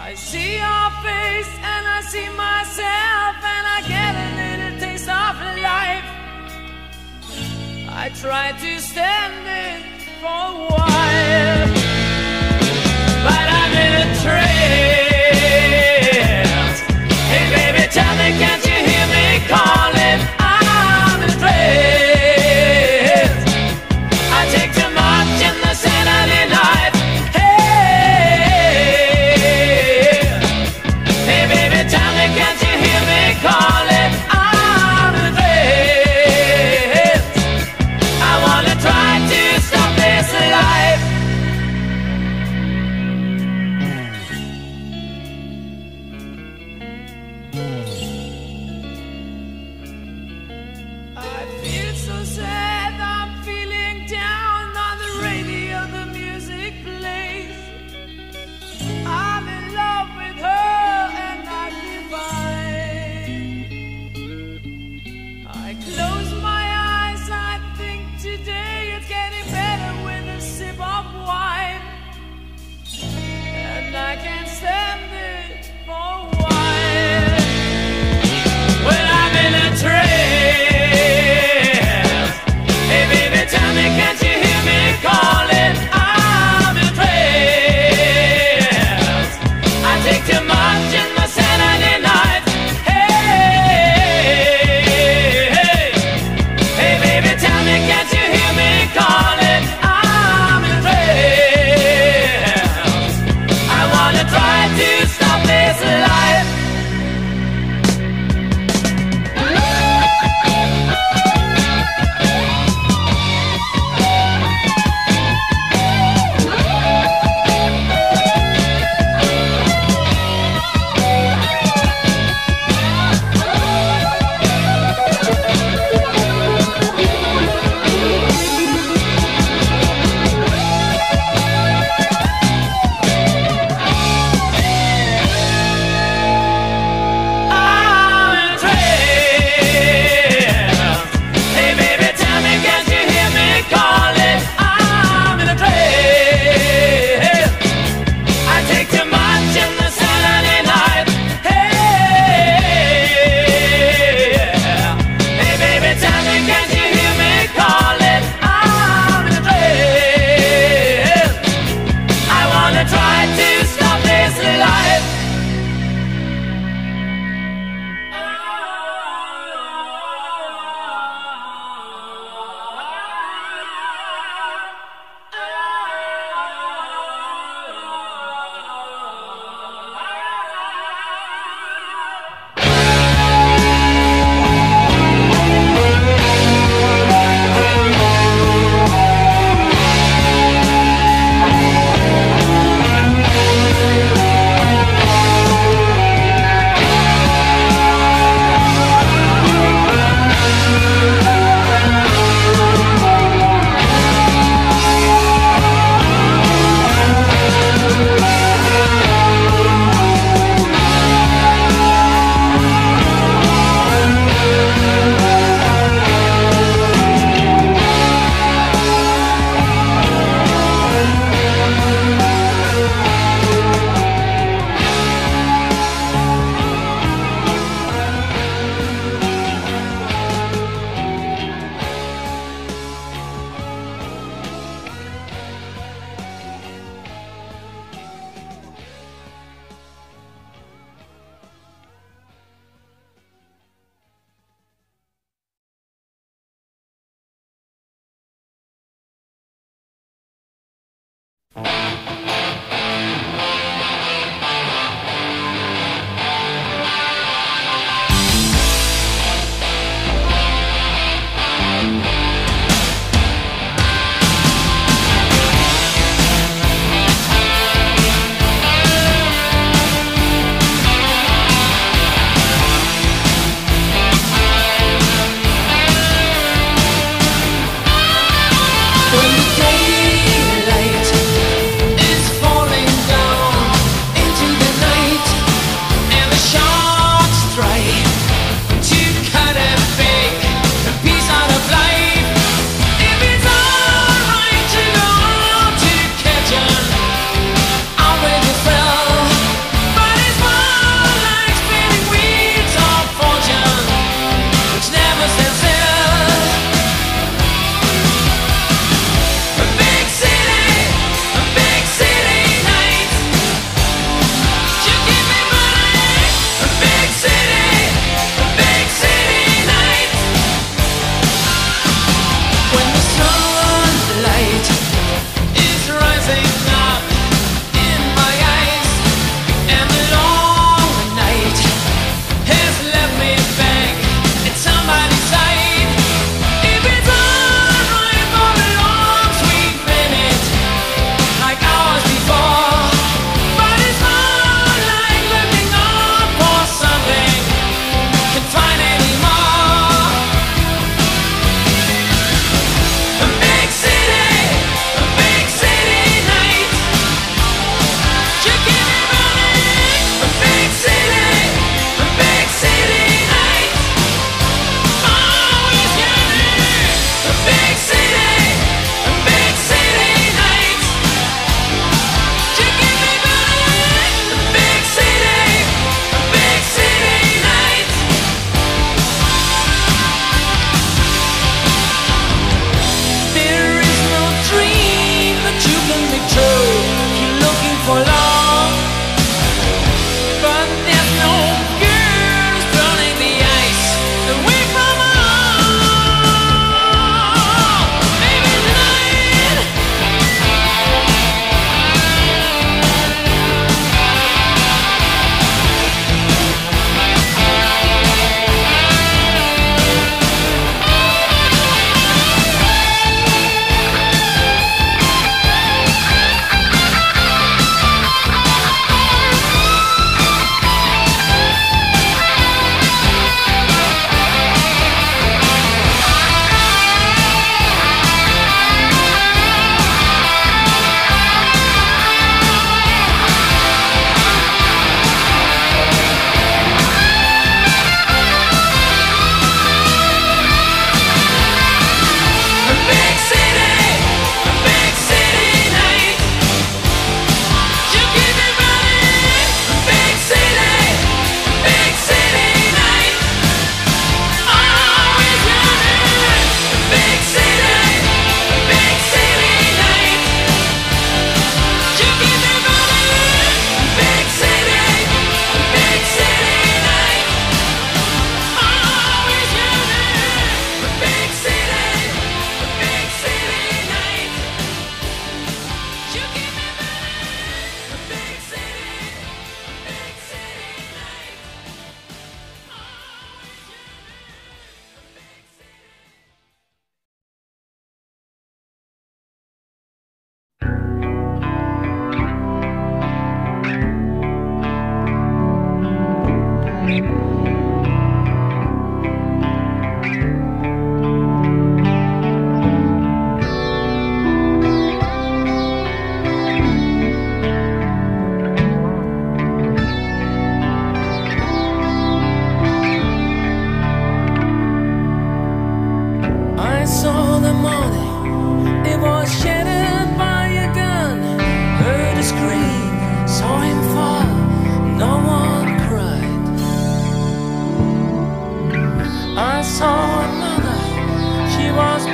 I see your face and I see myself and I get a little taste of life. I try to stand it for a while.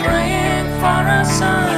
praying for a son.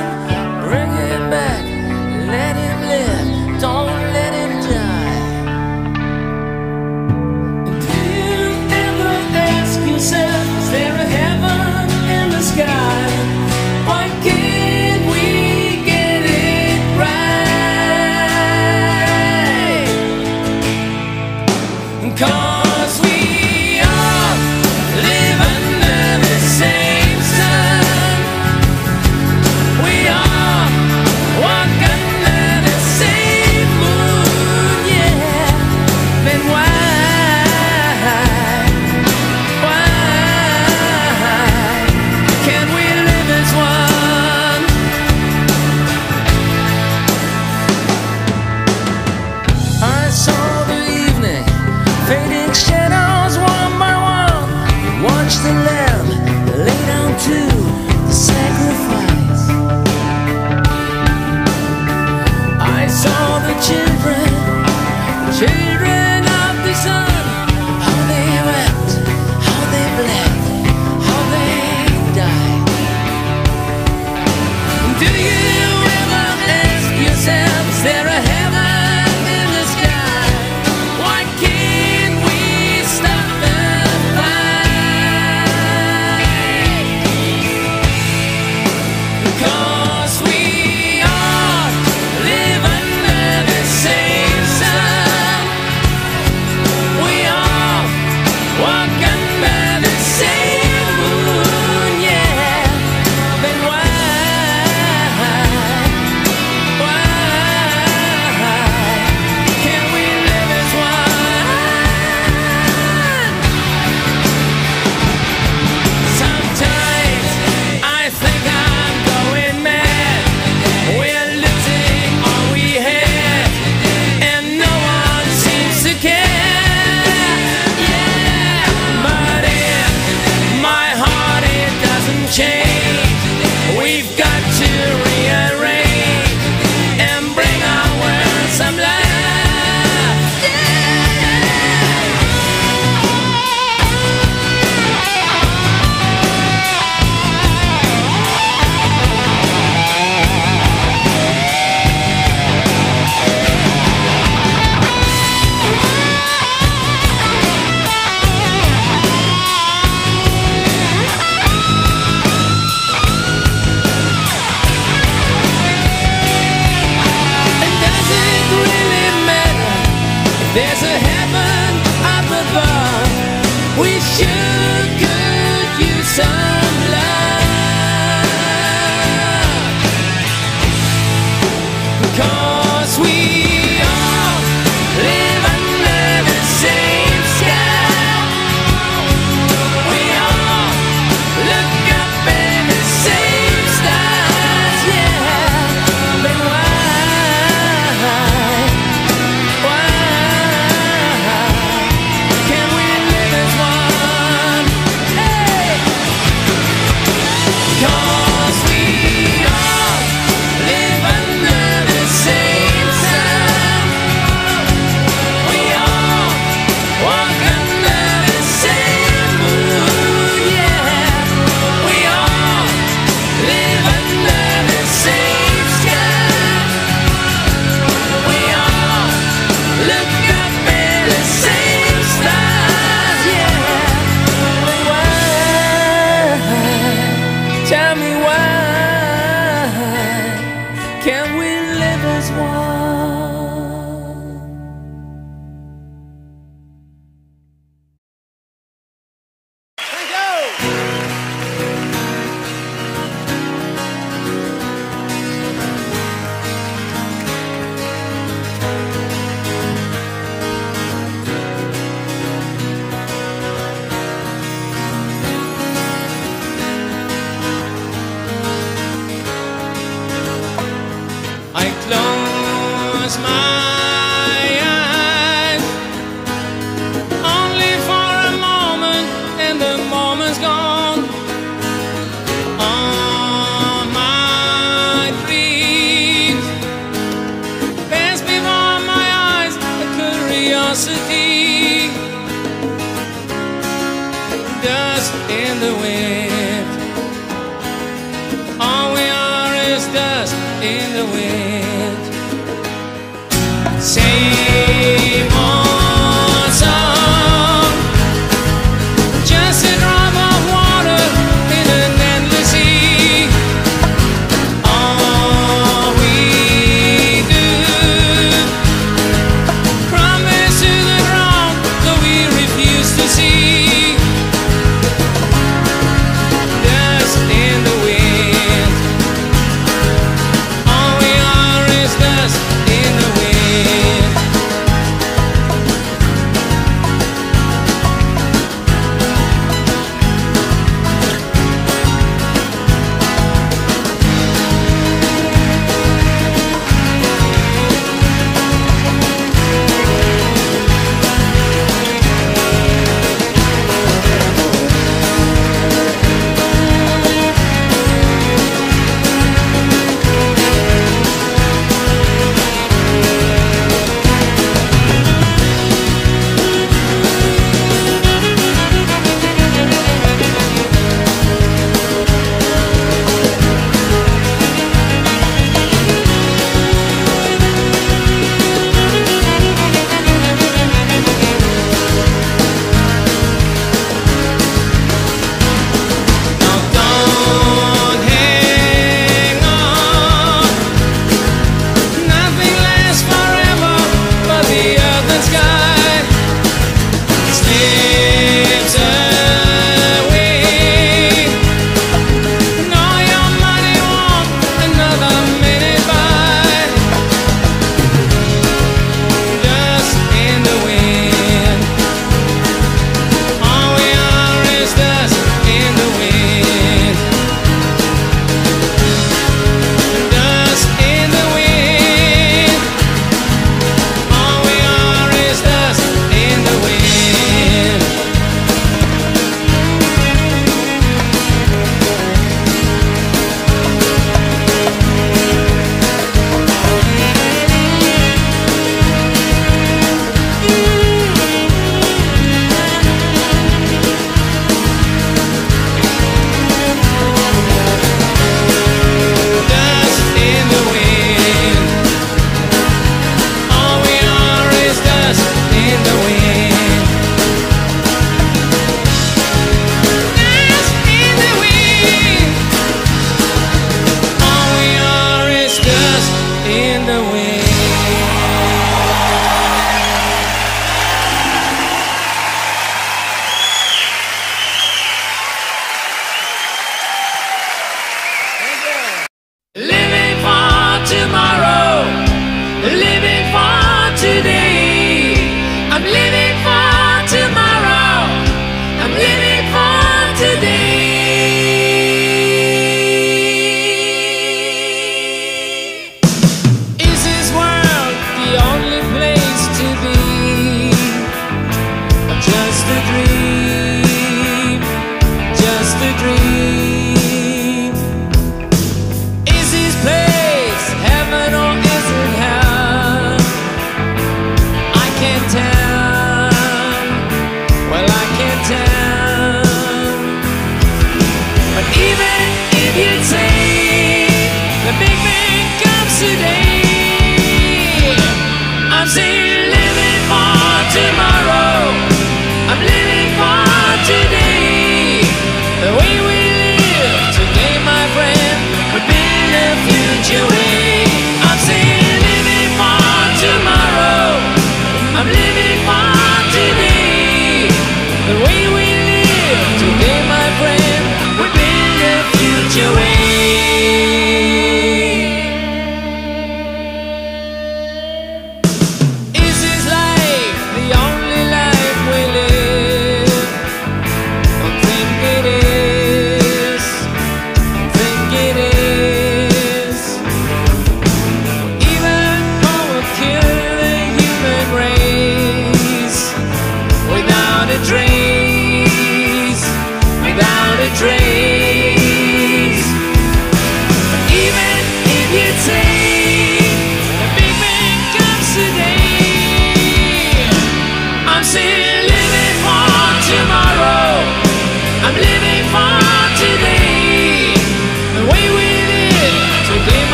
There's a heaven up above. We should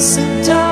Sometimes.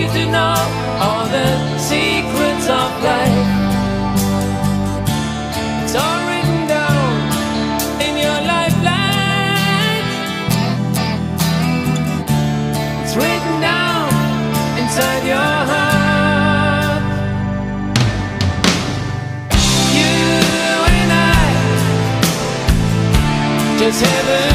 you to know all the secrets of life. It's all written down in your lifeline. It's written down inside your heart. You and I just have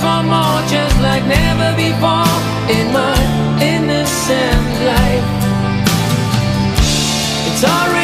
for more, just like never before in my innocent life. It's already.